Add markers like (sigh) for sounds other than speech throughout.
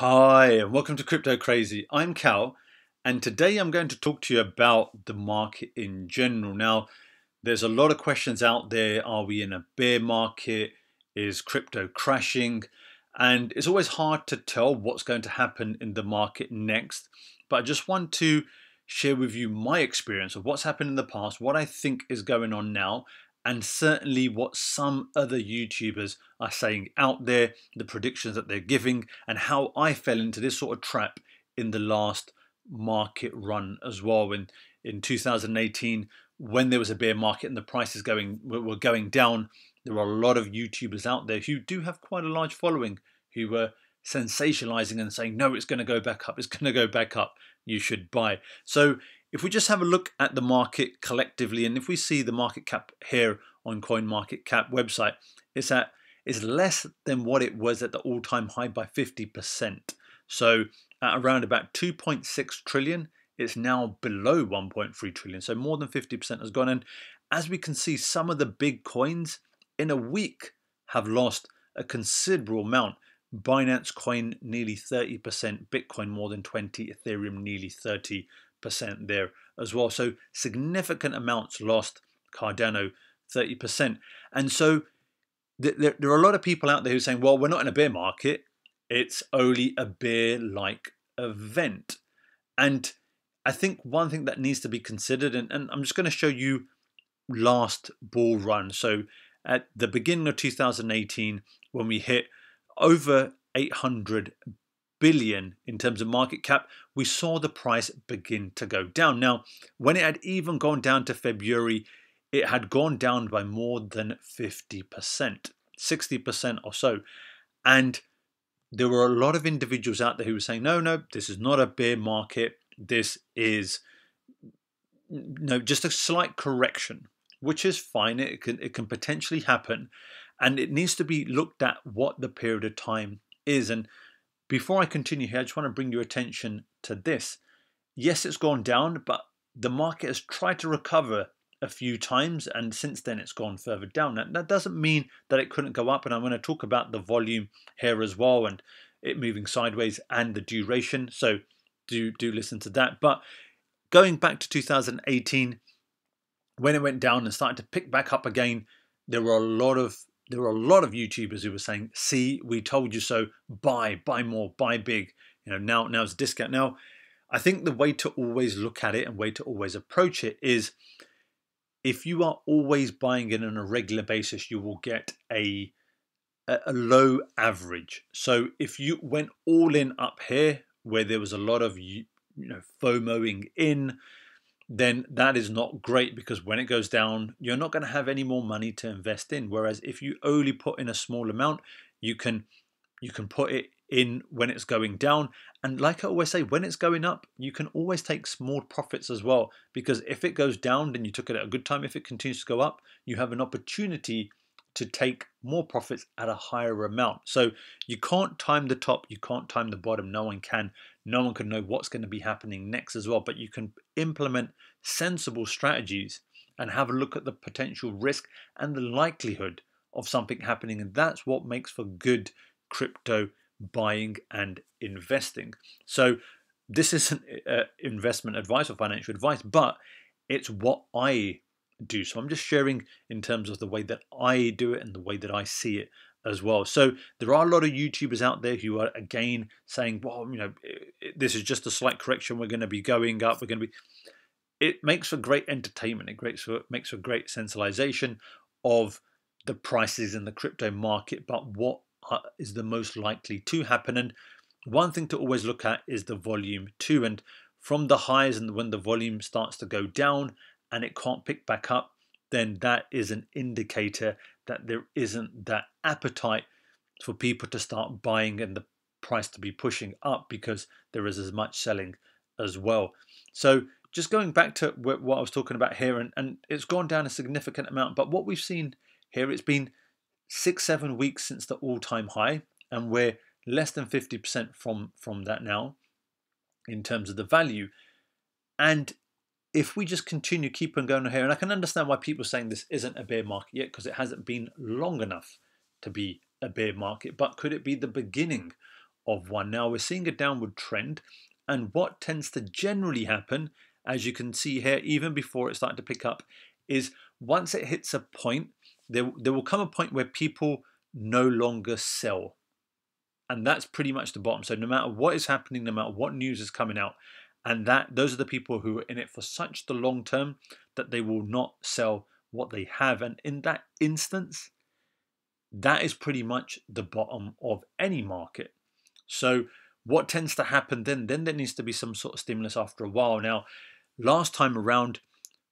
Hi, and welcome to Crypto Crazy. I'm Cal, and today I'm going to talk to you about the market in general. Now, there's a lot of questions out there. Are we in a bear market? Is crypto crashing? And it's always hard to tell what's going to happen in the market next. But I just want to share with you my experience of what's happened in the past, what I think is going on now, and certainly what some other YouTubers are saying out there, the predictions that they're giving, and how I fell into this sort of trap in the last market run as well. In in 2018, when there was a bear market and the prices going were going down, there were a lot of YouTubers out there who do have quite a large following who were sensationalizing and saying, no, it's going to go back up, it's going to go back up, you should buy. So if we just have a look at the market collectively, and if we see the market cap here on CoinMarketCap website, it's at it's less than what it was at the all-time high by 50%. So at around about 2.6 trillion, it's now below 1.3 trillion. So more than 50% has gone. And as we can see, some of the big coins in a week have lost a considerable amount. Binance Coin nearly 30%, Bitcoin more than 20, Ethereum nearly 30 percent there as well. So significant amounts lost. Cardano 30%. And so th- there, there are a lot of people out there who are saying, well, we're not in a bear market. It's only a bear like event. And I think one thing that needs to be considered, and, and I'm just going to show you last bull run. So at the beginning of 2018, when we hit over 800 billion in terms of market cap, we saw the price begin to go down. Now, when it had even gone down to February, it had gone down by more than 50%, 60% or so. And there were a lot of individuals out there who were saying, no, no, this is not a bear market. This is no, just a slight correction, which is fine. It can, it can potentially happen. And it needs to be looked at what the period of time is. And before I continue here, I just want to bring your attention to this. Yes, it's gone down, but the market has tried to recover a few times, and since then it's gone further down. Now, that doesn't mean that it couldn't go up, and I'm going to talk about the volume here as well, and it moving sideways and the duration. So do do listen to that. But going back to 2018, when it went down and started to pick back up again, there were a lot of there were a lot of YouTubers who were saying, "See, we told you so. Buy, buy more, buy big." You know, now now's a discount. Now, I think the way to always look at it and way to always approach it is, if you are always buying it on a regular basis, you will get a a low average. So if you went all in up here, where there was a lot of you know FOMOing in, then that is not great because when it goes down, you're not going to have any more money to invest in. Whereas if you only put in a small amount, you can you can put it in when it's going down. And like I always say, when it's going up, you can always take small profits as well. Because if it goes down, then you took it at a good time. If it continues to go up, you have an opportunity to take more profits at a higher amount. So you can't time the top, you can't time the bottom. No one can. No one can know what's going to be happening next as well. But you can implement sensible strategies and have a look at the potential risk and the likelihood of something happening. And that's what makes for good crypto buying and investing. So this isn't uh, investment advice or financial advice, but it's what I do. So I'm just sharing in terms of the way that I do it and the way that I see it as well. So there are a lot of YouTubers out there who are again saying, well, you know, this is just a slight correction. We're going to be going up. We're going to be. It makes for great entertainment. It makes for, makes for great sensationalization of the prices in the crypto market, but what uh, is the most likely to happen? And one thing to always look at is the volume too. And from the highs and when the volume starts to go down, and it can't pick back up, then that is an indicator that there isn't that appetite for people to start buying and the price to be pushing up because there is as much selling as well. So just going back to what I was talking about here, and, and it's gone down a significant amount, but what we've seen here, it's been six, seven weeks since the all-time high, and we're less than 50% from, from that now in terms of the value. And if we just continue, keep on going here, and I can understand why people are saying this isn't a bear market yet because it hasn't been long enough to be a bear market, but could it be the beginning of one. Now we're seeing a downward trend, and what tends to generally happen, as you can see here, even before it started to pick up, is once it hits a point, there, there will come a point where people no longer sell. And that's pretty much the bottom. So no matter what is happening, no matter what news is coming out, and that those are the people who are in it for such the long term that they will not sell what they have. And in that instance, that is pretty much the bottom of any market. So what tends to happen then? Then there needs to be some sort of stimulus after a while. Now, last time around,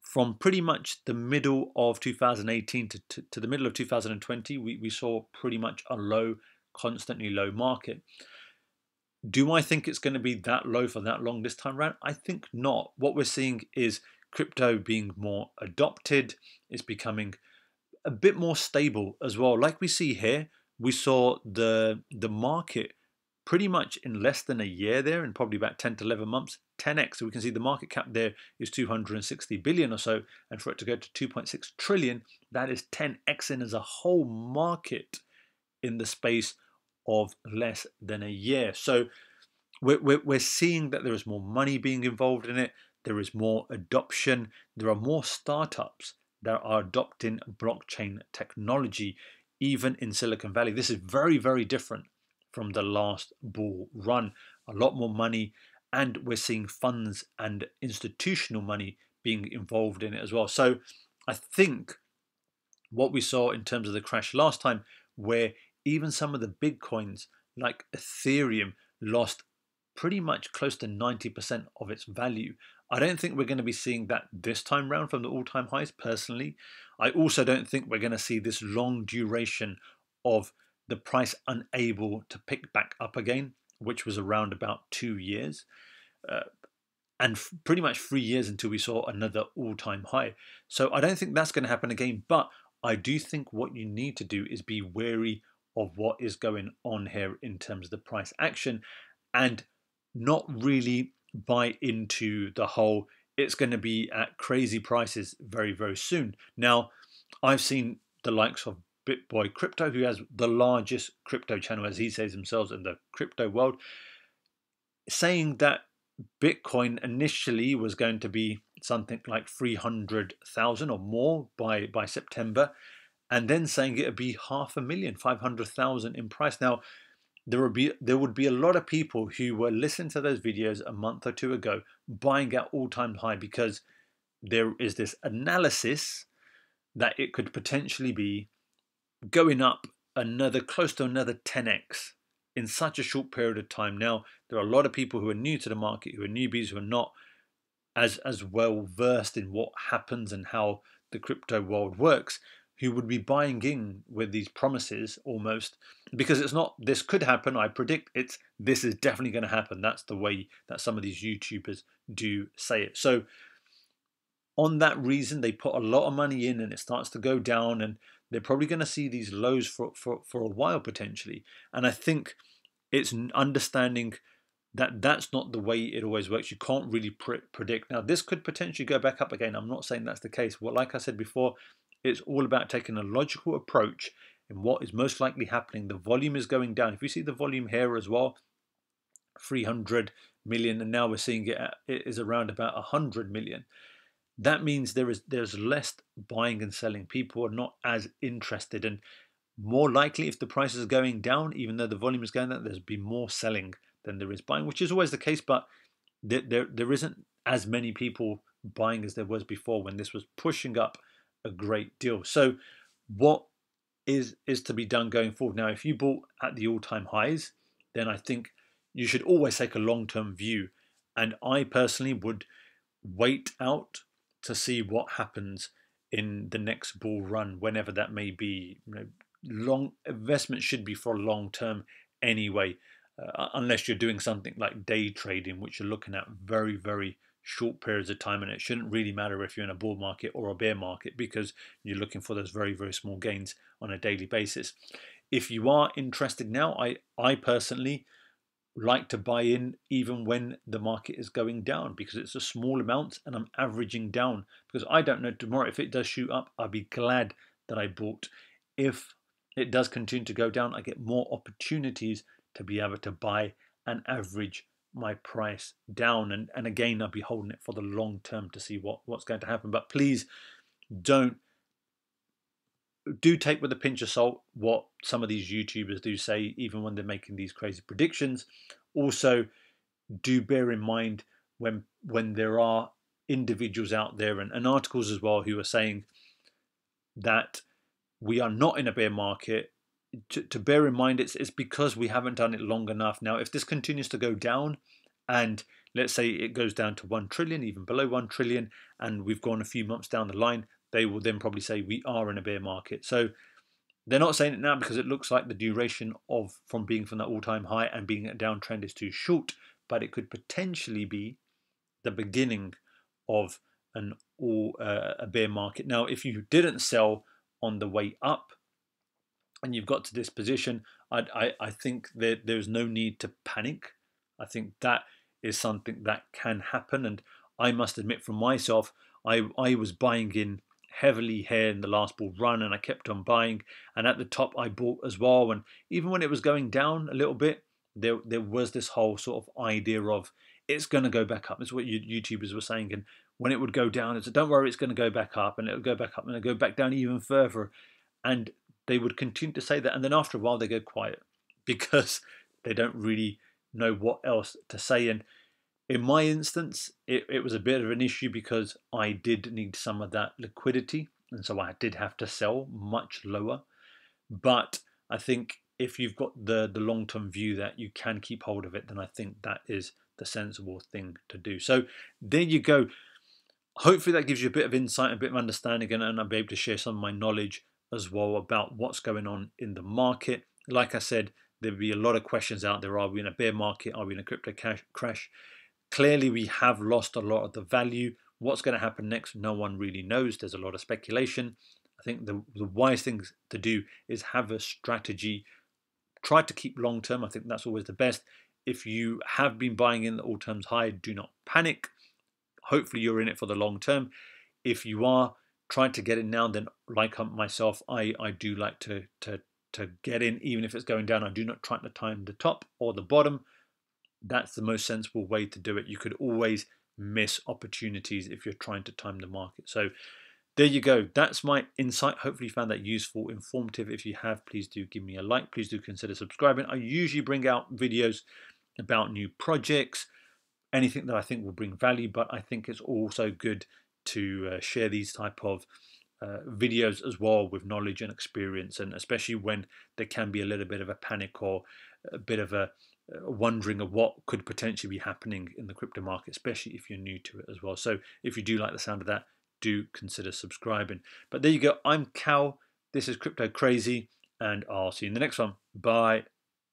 from pretty much the middle of 2018 to, to, to the middle of 2020, we, we saw pretty much a low, constantly low market. Do I think it's going to be that low for that long this time around? I think not. What we're seeing is crypto being more adopted, it's becoming a bit more stable as well. Like we see here, we saw the the market pretty much in less than a year there, in probably about 10 to 11 months, 10x. So we can see the market cap there is 260 billion or so, and for it to go to 2.6 trillion, that is 10x in as a whole market in the space of less than a year. So we're, we're, we're seeing that there is more money being involved in it, there is more adoption, there are more startups that are adopting blockchain technology, even in Silicon Valley. This is very, very different from the last bull run. A lot more money, and we're seeing funds and institutional money being involved in it as well. So I think what we saw in terms of the crash last time, where even some of the big coins like Ethereum lost pretty much close to 90% of its value. I don't think we're going to be seeing that this time round from the all time highs, personally. I also don't think we're going to see this long duration of the price unable to pick back up again, which was around about two years. Uh, and f- pretty much three years until we saw another all time high. So I don't think that's going to happen again. But I do think what you need to do is be wary of what is going on here in terms of the price action and not really buy into the whole it's going to be at crazy prices very, very soon. Now, I've seen the likes of BitBoy Crypto, who has the largest crypto channel, as he says himself, in the crypto world, saying that Bitcoin initially was going to be something like 300,000 or more by, by September, and then saying it would be half a million, 500,000 in price. Now, there would be there would be a lot of people who were listening to those videos a month or two ago buying at all-time high because there is this analysis that it could potentially be going up another close to another 10x in such a short period of time. Now, there are a lot of people who are new to the market, who are newbies, who are not as as well versed in what happens and how the crypto world works who would be buying in with these promises almost because it's not this could happen i predict it's this is definitely going to happen. That's the way that some of these youtubers do say it. So on that reason they put a lot of money in and it starts to go down and they're probably going to see these lows for, for, for a while potentially. And i think it's understanding that that's not the way it always works. You can't really pre- predict. Now this could potentially go back up again. I'm not saying that's the case well like i said before it's all about taking a logical approach in what is most likely happening. The volume is going down. If you see the volume here as well, 300 million, and now we're seeing it, at, it is around about 100 million. That means there is there's less buying and selling. People are not as interested, and more likely, if the price is going down, even though the volume is going down, there's be more selling than there is buying, which is always the case. But there, there, there isn't as many people buying as there was before when this was pushing up a great deal. So, what is is to be done going forward? Now, if you bought at the all-time highs, then I think you should always take a long-term view. And I personally would wait out to see what happens in the next bull run, whenever that may be. You know, long investment should be for long term anyway, uh, unless you're doing something like day trading, which you're looking at very, very short periods of time and it shouldn't really matter if you're in a bull market or a bear market because you're looking for those very very small gains on a daily basis. If you are interested now i i personally like to buy in even when the market is going down because it's a small amount and i'm averaging down. Because i don't know tomorrow if it does shoot up i'll be glad that i bought. If it does continue to go down i get more opportunities to be able to buy and average my price down. And, and again, I'll be holding it for the long term to see what, what's going to happen. But please don't do take with a pinch of salt what some of these YouTubers do say, even when they're making these crazy predictions. Also, do bear in mind when when there are individuals out there and, and articles as well who are saying that we are not in a bear market. To, to bear in mind, it's it's because we haven't done it long enough. Now, if this continues to go down, and let's say it goes down to one trillion, even below one trillion, and we've gone a few months down the line, they will then probably say we are in a bear market. So they're not saying it now because it looks like the duration of from being from that all-time high and being a downtrend is too short, but it could potentially be the beginning of an all uh, a bear market. Now, if you didn't sell on the way up and you've got to this position, I, I, I think that there's no need to panic. I think that is something that can happen. And I must admit, from myself, I, I was buying in heavily here in the last bull run and I kept on buying and at the top I bought as well and even when it was going down a little bit there there was this whole sort of idea of it's going to go back up it's what YouTubers were saying and when it would go down it's don't worry it's going to go back up and it'll go back up and it'll go back down even further and they would continue to say that and then after a while they go quiet (laughs) because they don't really know what else to say and in my instance, it, it was a bit of an issue because I did need some of that liquidity, and so I did have to sell much lower. But I think if you've got the, the long term view that you can keep hold of it, then I think that is the sensible thing to do. So there you go. Hopefully, that gives you a bit of insight, a bit of understanding, and, and I'll be able to share some of my knowledge as well about what's going on in the market. Like I said, there'll be a lot of questions out there. Are we in a bear market? Are we in a crypto crash? Clearly, we have lost a lot of the value. What's going to happen next? No one really knows. There's a lot of speculation. I think the, the wise thing to do is have a strategy. Try to keep long term. I think that's always the best. If you have been buying in the all terms high, do not panic. Hopefully, you're in it for the long term. If you are trying to get in now, then like um, myself, I, I do like to, to, to get in, even if it's going down. I do not try to time the top or the bottom that's the most sensible way to do it. You could always miss opportunities if you're trying to time the market. So there you go. That's my insight. Hopefully you found that useful, informative. If you have, please do give me a like. Please do consider subscribing. I usually bring out videos about new projects, anything that I think will bring value, but I think it's also good to uh, share these type of uh, videos as well with knowledge and experience and especially when there can be a little bit of a panic or a bit of a wondering of what could potentially be happening in the crypto market, especially if you're new to it as well. So if you do like the sound of that, do consider subscribing. But there you go. I'm Cal. This is Crypto Crazy, and I'll see you in the next one. Bye.